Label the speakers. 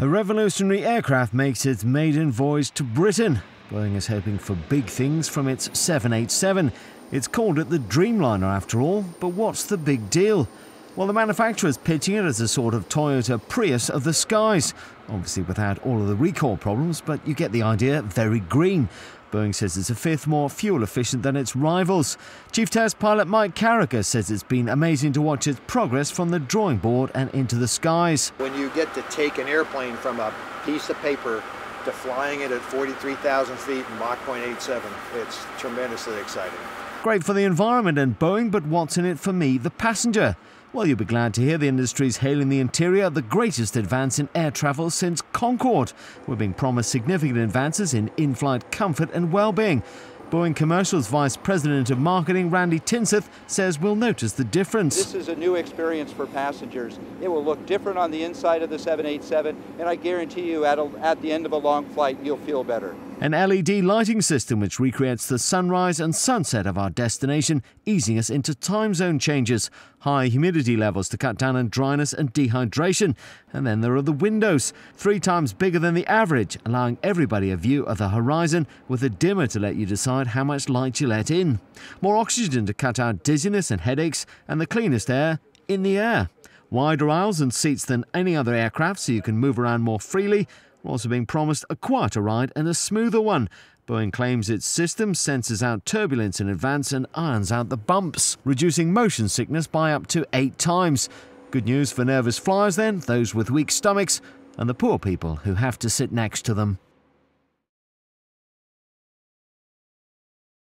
Speaker 1: A revolutionary aircraft makes its maiden voyage to Britain. Boeing is hoping for big things from its 787. It's called it the Dreamliner after all, but what's the big deal? Well, the manufacturer's pitching it as a sort of Toyota Prius of the skies. Obviously, without all of the recall problems, but you get the idea very green. Boeing says it's a fifth more fuel efficient than its rivals. Chief Test Pilot Mike Carriker says it's been amazing to watch its progress from the drawing board and into the skies.
Speaker 2: When you get to take an airplane from a piece of paper to flying it at 43,000 feet in Mach 0.87, it's tremendously exciting.
Speaker 1: Great for the environment and Boeing, but what's in it for me, the passenger? Well, you'll be glad to hear the industry's hailing the interior the greatest advance in air travel since Concorde. We're being promised significant advances in in flight comfort and well being. Boeing Commercial's Vice President of Marketing, Randy Tinseth, says we'll notice the difference.
Speaker 3: This is a new experience for passengers. It will look different on the inside of the 787, and I guarantee you at, a, at the end of a long flight, you'll feel better.
Speaker 1: An LED lighting system which recreates the sunrise and sunset of our destination, easing us into time zone changes. High humidity levels to cut down on dryness and dehydration. And then there are the windows, three times bigger than the average, allowing everybody a view of the horizon with a dimmer to let you decide how much light you let in. More oxygen to cut out dizziness and headaches, and the cleanest air in the air. Wider aisles and seats than any other aircraft so you can move around more freely we're also being promised a quieter ride and a smoother one. Boeing claims its system senses out turbulence in advance and irons out the bumps, reducing motion sickness by up to eight times. Good news for nervous flyers then, those with weak stomachs, and the poor people who have to sit next to them.